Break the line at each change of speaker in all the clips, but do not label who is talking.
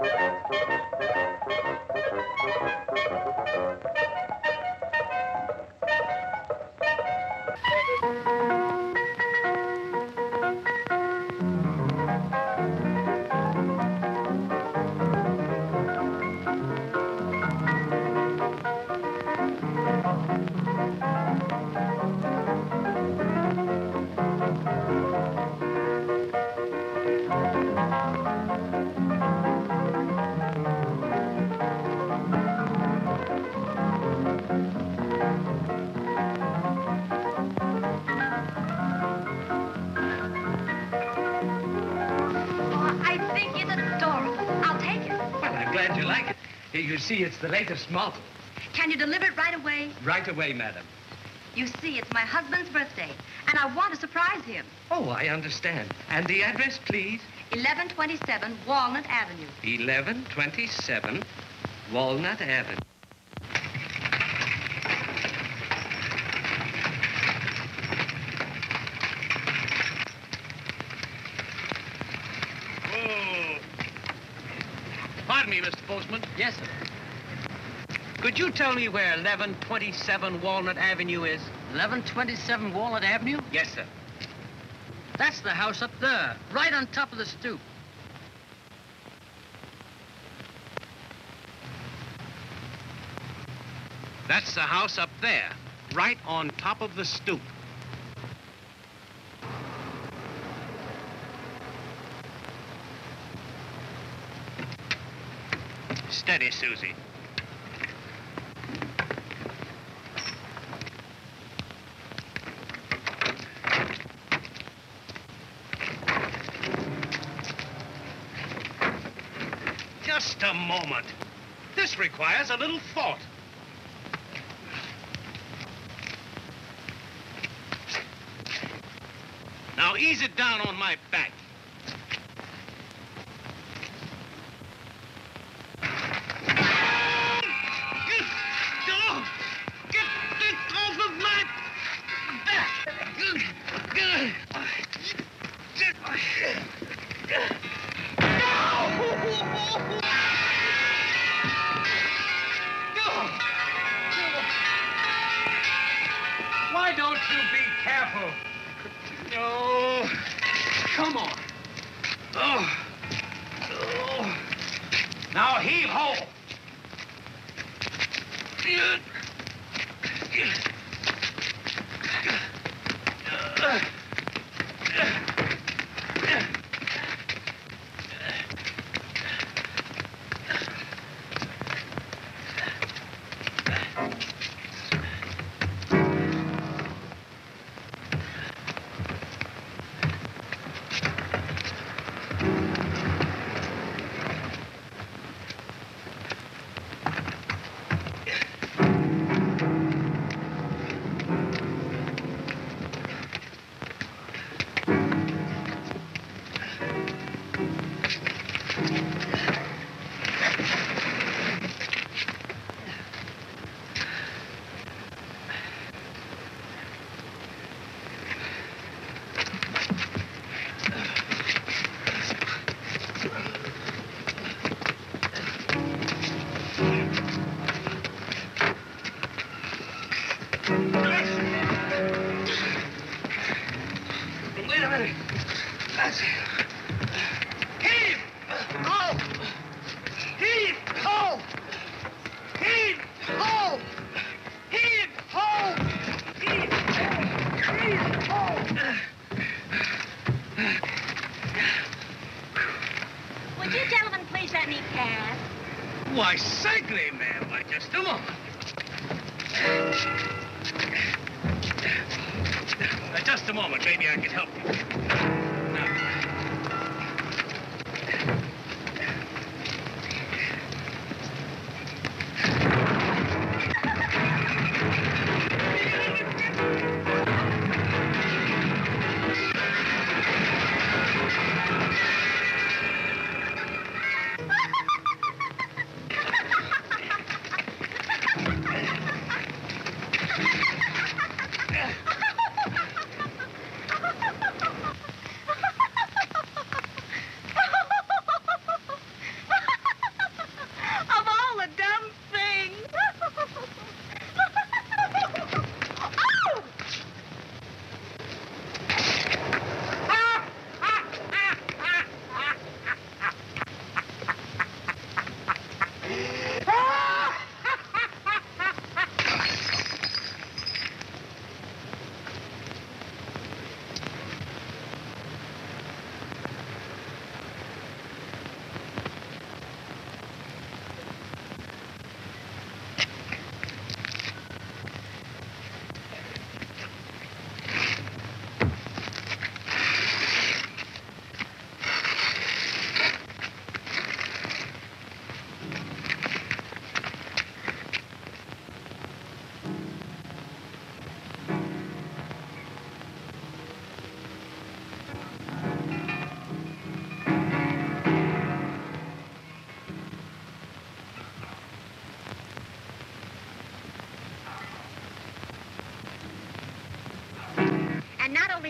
Oh, I think it's adorable. I'll take it.
Well, I'm glad you like it. You see, it's the latest model.
Can you deliver it right away?
Right away, madam.
You see, it's my husband's birthday, and I want to surprise him.
Oh, I understand. And the address, please?
1127 Walnut Avenue.
1127 Walnut Avenue.
Oh. Pardon me, Mr. Postman.
Yes, sir.
Could you tell me where 1127 Walnut Avenue is?
1127 Walnut Avenue?
Yes, sir.
That's the house up there, right on top of the stoop.
That's the house up there, right on top of the stoop. Steady, Susie. Just a moment. This requires a little thought. Now ease it down on my back.
Come on.
Oh. Oh.
Now heave ho.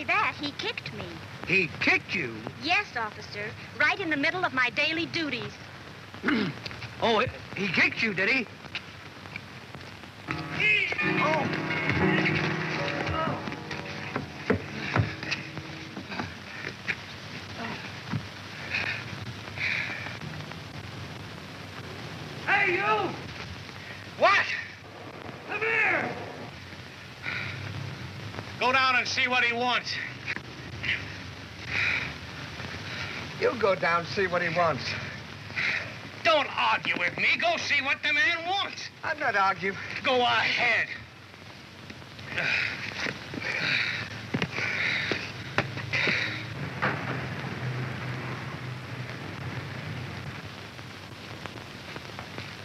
That, he kicked me.
He kicked you?
Yes, officer, right in the middle of my daily duties.
Oh, he kicked you, did he?
Hey, oh you!
What?
Come here!
Go what he wants.
You go down, see what he wants.
Don't argue with me. Go see what the man wants.
I'm not arguing.
Go ahead.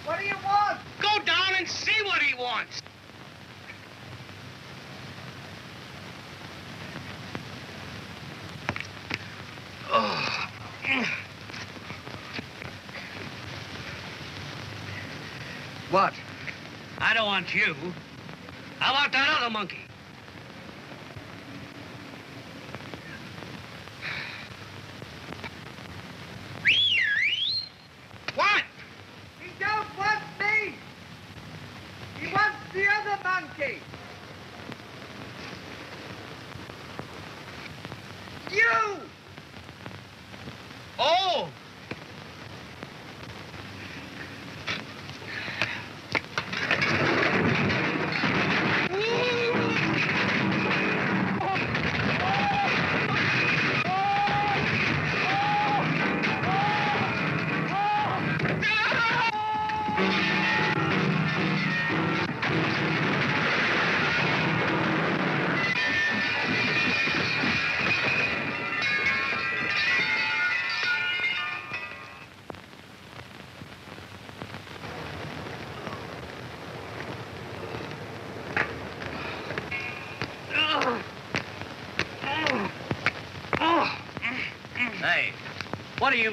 What do you want?
Go down and see what he wants.
What?
I don't want you. How about that other monkey?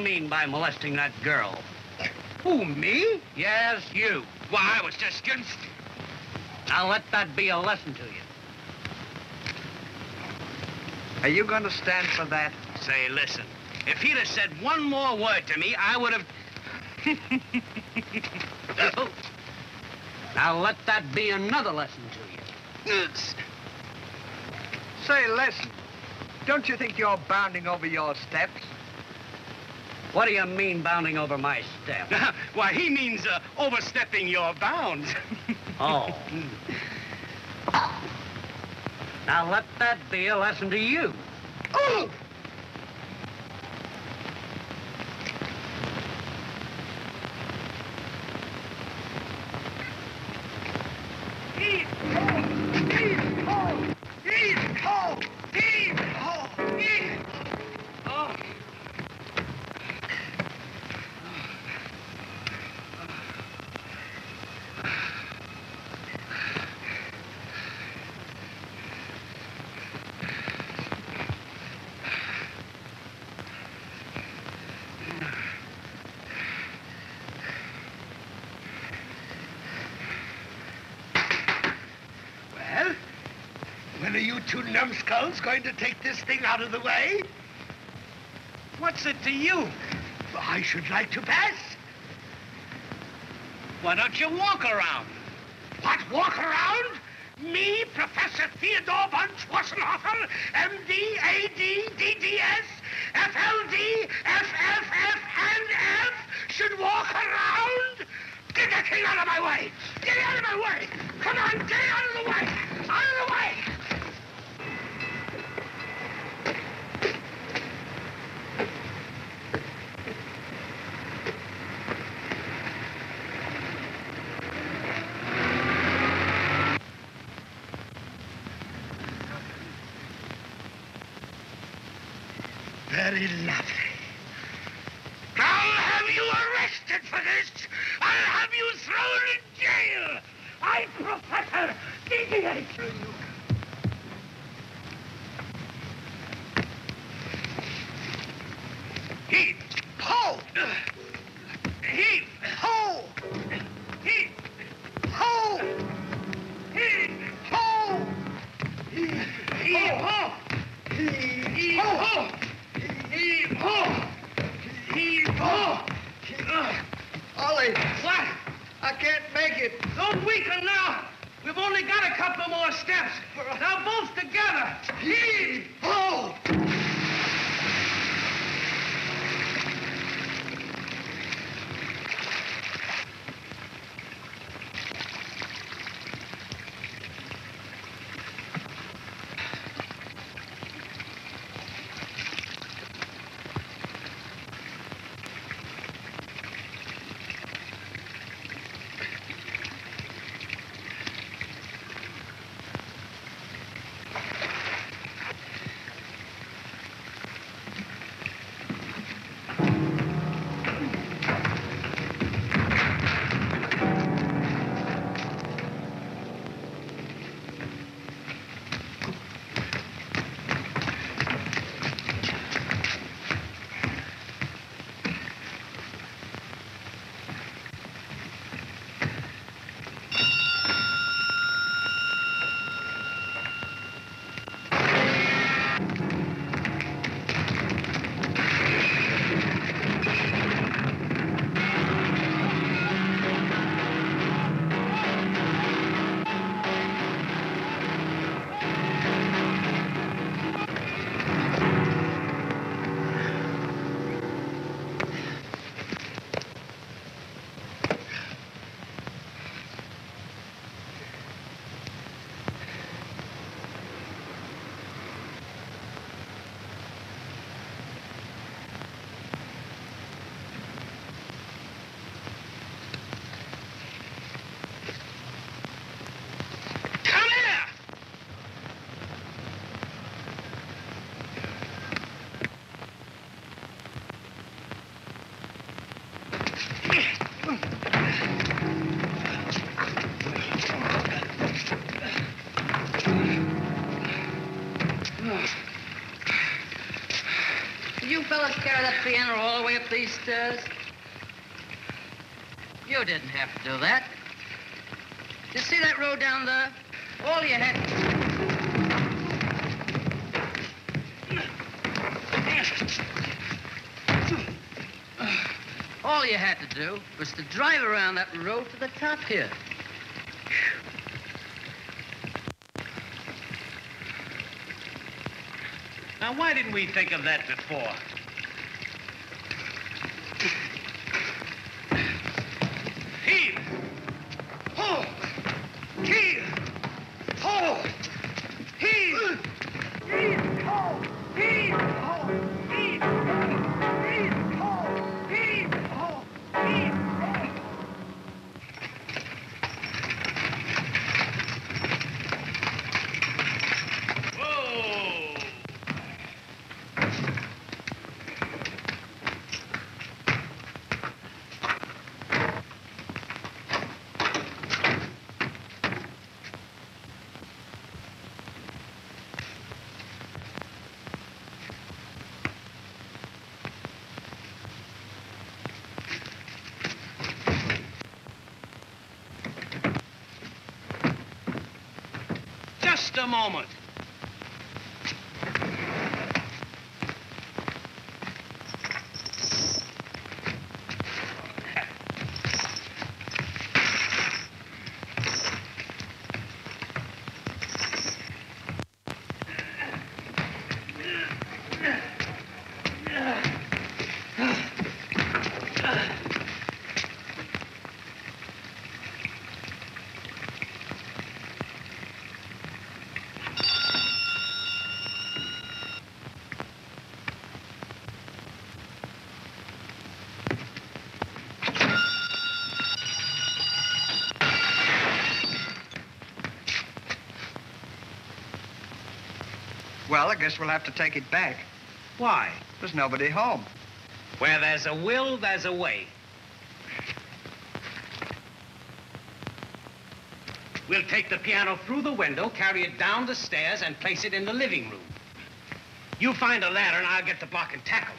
Mean by molesting that girl?
Who, me?
Yes, you.
Why, I was just getting...
Now let that be a lesson to you.
Are you going to stand for that?
Say, listen, if he'd have said one more word to me, I would have... now let that be another lesson to you.
Say, listen. Don't you think you're bounding over your steps?
What do you mean bounding over my step?
Why, he means uh, overstepping your bounds.
oh. Now let that be a lesson to you.
Oh!
Heave ho! Heave ho! Heave ho! Heave ho! Heave! Oh. Well, when are you two numbskulls going to take this thing out of the way?
What's it to you?
I should like to pass.
Why don't you walk around?
What, walk around? Me, Professor Theodore von Schwarzenhoffen, MD, AD, DDS, FLD, FFF, and F, should walk around? Get that thing out of my way! Get out of my way! Come on, get out of the way! Out of the way! Very lovely. I'll have you arrested for this. I'll have you thrown in jail. I, Professor DDH. Heave,
can't make it.
Don't weaken now. We've only got a couple more steps. Now both together. Heave!
Oh!
That piano all the way up these stairs? You didn't have to do that. You see that road down there? All you had... All you had to do was to drive around that road to the top here.
Now, why didn't we think of that before? Just a moment.
Well, I guess we'll have to take it back.
Why?
There's nobody home.
Where there's a will, there's a way. We'll take the piano through the window, carry it down the stairs, and place it in the living room. You find a ladder, and I'll get the block and tackle.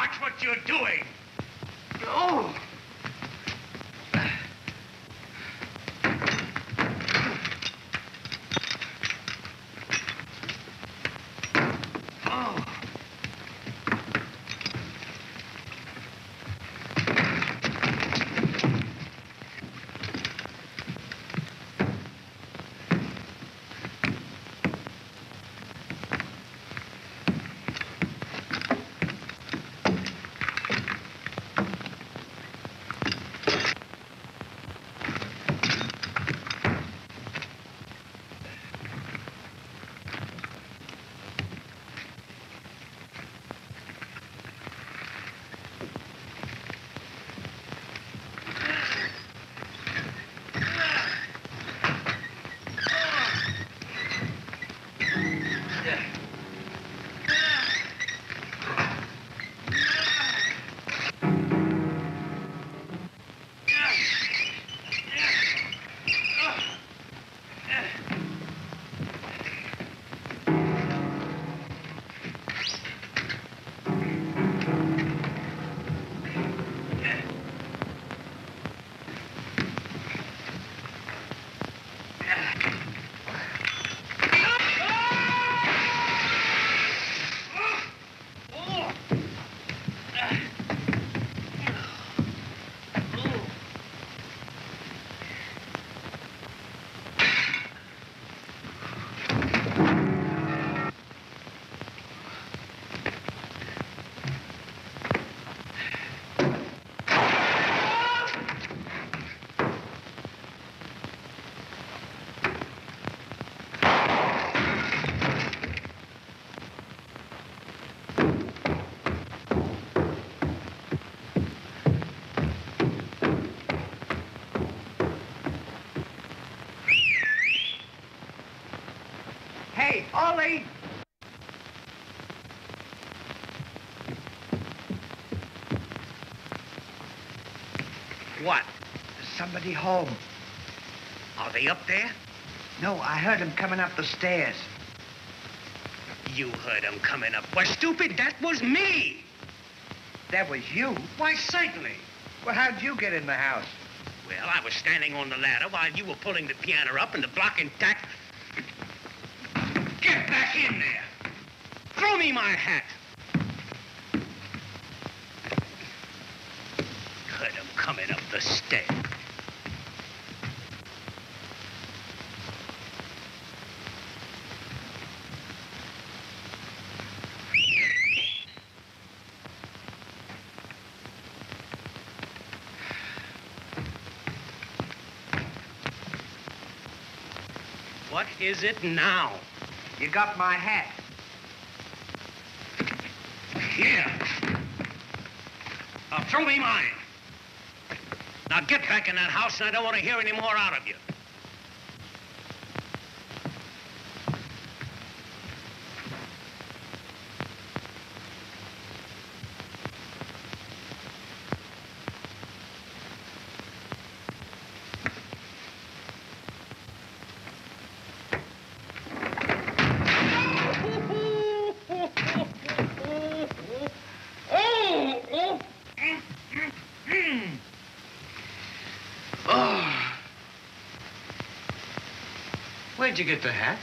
Watch what you're doing.
Oh!
Somebody home.
Are they up there?
No, I heard them coming up the stairs.
You heard them coming up. Why, stupid, that was me.
That was you?
Why, certainly.
Well, how'd you get in the house?
Well, I was standing on the ladder while you were pulling the piano up and the block intact. Get back in there. Throw me my hat. Heard him coming up the stairs. What is it now?
You got my hat.
Here. Now throw me mine. Now get back in that house, and I don't want to hear any more out of you.
Where'd you get the hat?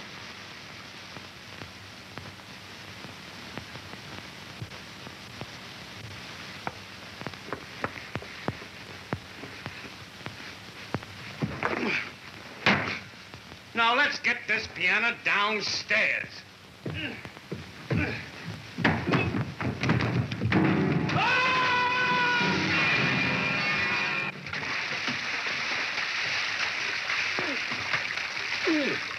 Now let's get this piano downstairs.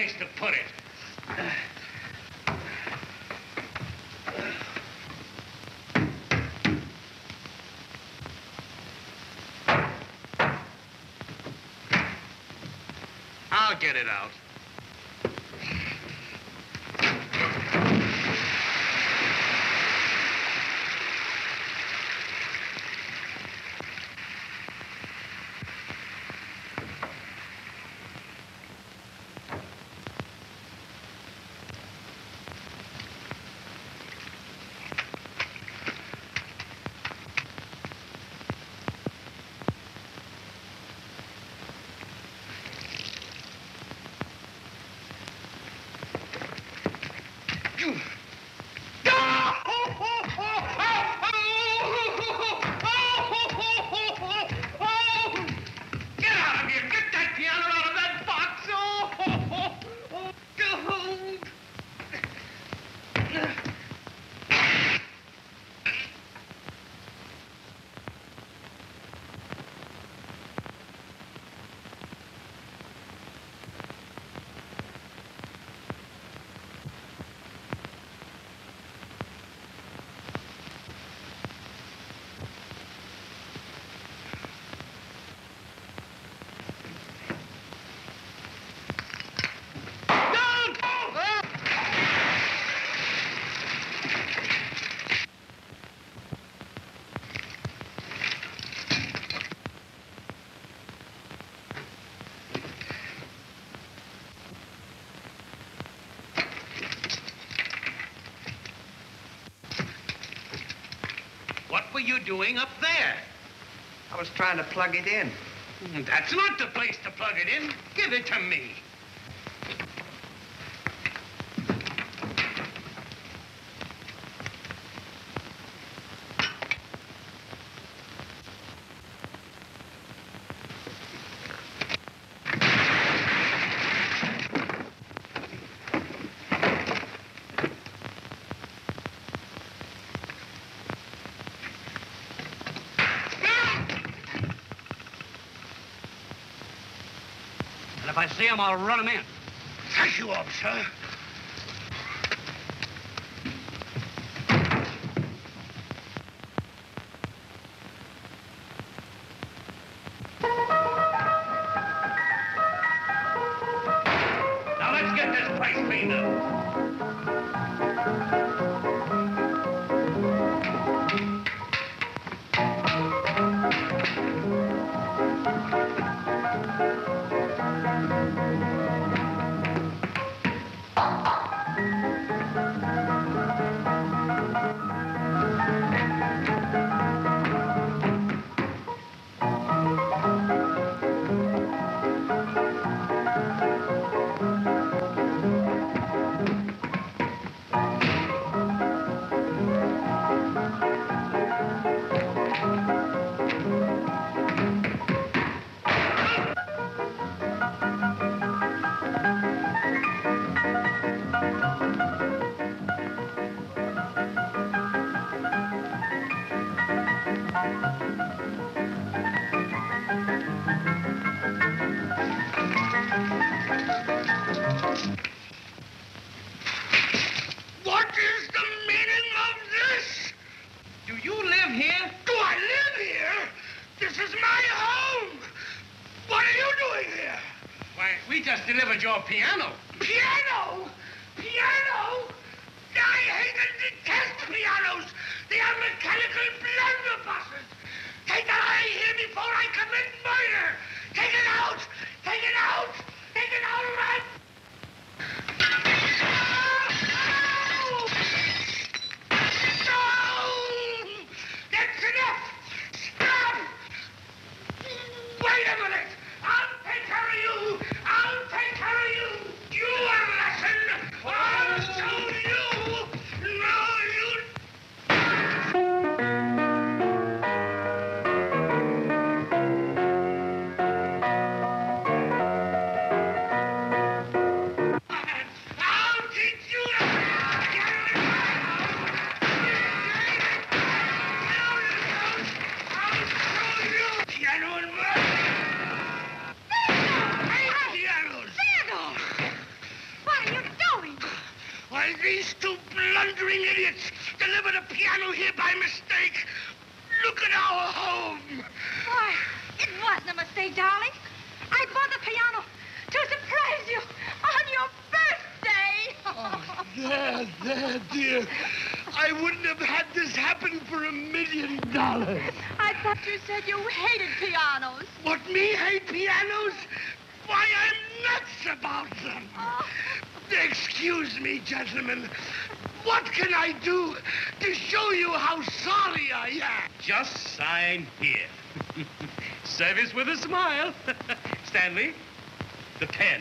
place to put it. I'll get it out. you doing up there?
I was trying to plug it in.
That's not the place to plug it in. Give it to me. see him, I'll run him in.
Thank you, officer. There, there, dear. I wouldn't have had this happen for a million dollars.
I thought you said you hated pianos.
What, me hate pianos? Why, I'm nuts about them.
Oh.
Excuse me, gentlemen. What can I do to show you how sorry I am?
Just sign here. Service with a smile. Stanley, the pen.